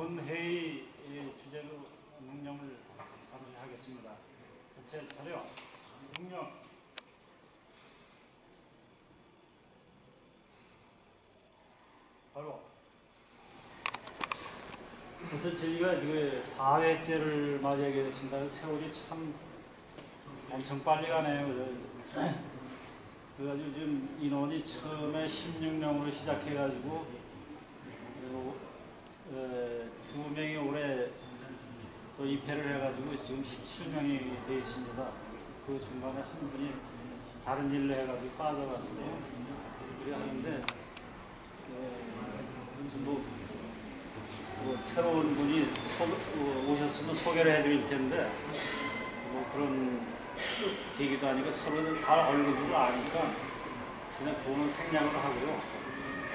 본회의 주제로 명령을 잠시 하겠습니다. 전체 차려 명령. 바로 그래서 저희가 이거 4회째를 맞이하게 됐습니다. 세월이 참 엄청 빨리 가네요. 그래가지고 지금 인원이 처음에 16명으로 시작해가지고 두 명이 올해 또 입회를 해가지고 지금 17명이 되어 있습니다. 그 중간에 한 분이 다른 일로 해가지고 빠져가지고 그래 하는데 에, 그래서 뭐, 뭐 새로운 분이 소, 어, 오셨으면 소개를 해드릴 텐데 뭐 그런 계기도 아니고 서로는 다 얼굴을 아니까 그냥 보는 생략을 하고요.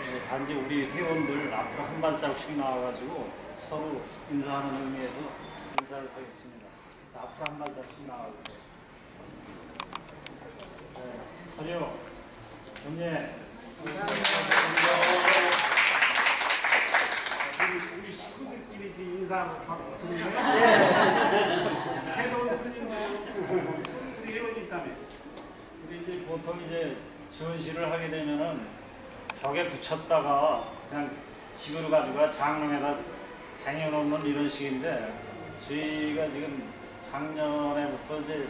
어, 단지 우리 회원들 앞으로 한 발짝씩 나와가지고 서로 인사하는 의미에서 인사를 하겠습니다. 앞으로 한 발짝씩 나와주세요. 네, 서류, 경례. 우리, 우리 식구들끼리 지금 인사하면서 박수 치는 거야? 새로운 우리 회원이 있다며. 근데 이제 보통 이제 전시를 하게 되면은 벽에 붙였다가 그냥 집으로 가지고 장롱에다 쟁여놓는 이런 식인데 저희가 지금 작년에부터 이제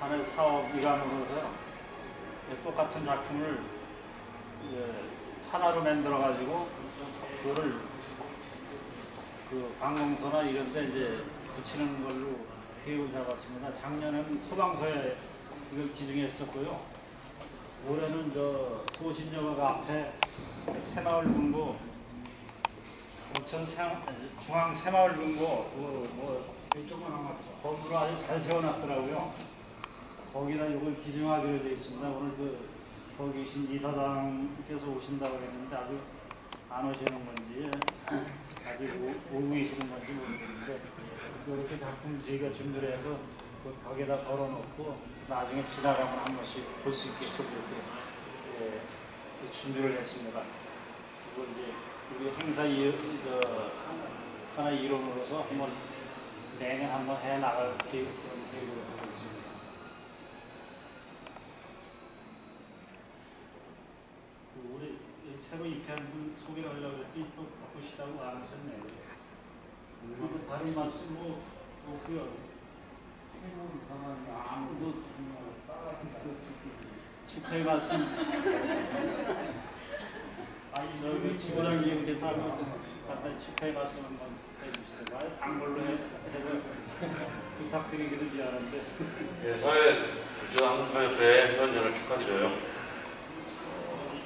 하는 사업 일환으로서 똑같은 작품을 하나로 만들어 가지고 그거를 그 방공서나 이런 데 이제 붙이는 걸로 계획을 잡았습니다. 작년에는 소방서에 이걸 기증했었고요. 올해는 저 소신여각 앞에 새마을 부천 새- 중앙 새마을 분고 그뭐 건물을 아주 잘 세워놨더라고요. 거기다 이걸 기증하기로 되어 있습니다. 오늘 그 거기 계신 이사장께서 오신다고 했는데 아직 안 오시는 건지 아직 오- 오고 계시는 건지 모르겠는데 이렇게 작품 저희가 준비를 해서 그 벽에다 걸어놓고 나중에 지나가면 한 번씩 볼 수 있게끔 이렇게 예, 준비를 했습니다. 그리고 이제 우리 행사 이, 저, 하나 이론으로서 한번 내년 한번 해 나갈 계획, 그런 계획을 하고 있습니다. 그 우리 이 새로 입회한 분 소개를 하려고 했더니 또 바쁘시다고 안 하셨네요. 그리고 다른 말씀 뭐 없고요. 아무도 축하의 말씀. 저기 지부장님께서 한번 갖다 축하의 말씀 한번 해주시죠. 아, 단골로 해- 해서 부탁드리기도 미안한데. 네, 사회 부처한국협회 회원전을 축하드려요. 어,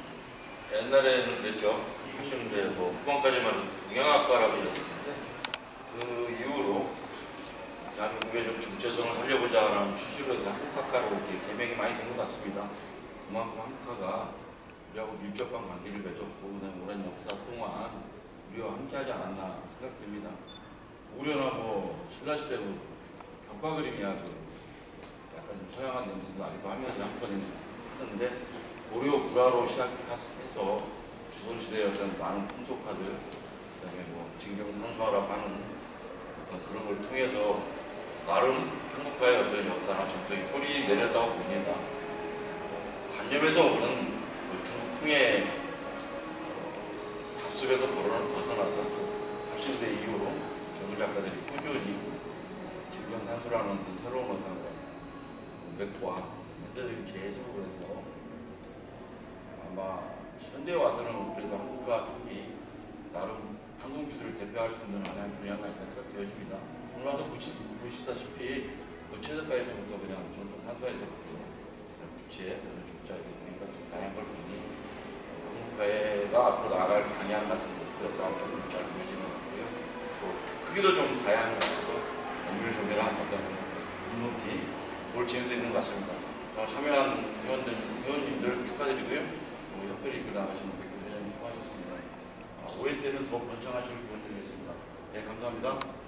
옛날에는 그랬죠. 60년대 뭐 후반까지만 동양학과라고 그랬었는데 그 이후로 대한민국의 좀 정체성을 살려보자라는 취지로 해서 한국학과로 이렇게 개명이 많이 된 것 같습니다. 그만큼 한국화가 우리하고 밀접한 관계를 맺었고 그다음에 오랜 역사 동안 우리와 함께하지 않았나 생각됩니다. 오려나 뭐 신라시대로 벽화 그림 이야 그 약간 좀 서양한 냄새도 나기도 하면서 냄새 했는데 고려 불화로 시작해서 조선시대의 어떤 많은 풍속화들 그다음에 뭐 진경상수화라고 하는 어떤 그런 걸 통해서 나름 한국화의 어떤 역사나 전통이 뿌리 내렸다고 봅니다. 관념에서 오는 그 중국풍의 어, 답습에서 벗어나- 벗어나서 80대 이후로 조선 작가들이 꾸준히 진경산수라는 어떤 새로운 어떤 맥과 현대적인 재해석으로 해서 아마 현대에 와서는 그래도 한국화 쪽이 나름 한국 기술을 대표할 수 있는 하나의 분야가 아닐까 생각되어집니다. 오늘 와서 보시, 보시다시피 그 최저가에서부터 그냥 전통 산소에서부터 부채, 이런 그러니까 좀 다양한 걸 보니 한국화가 앞으로 나아갈 방향 같은 것들도 앞으로 잘 보여지는 것 같고요. 또 크기도 좀 다양해서 연결 조개랑 어떤 눈높이 볼 재미도 있는 것 같습니다. 어, 참여한 회원들, 회원님들 축하드리고요. 협회를 이끌어 나가시는 백교 회장님 수고하셨습니다. 아, 5회 때는 더 번창하시 네, 감사합니다.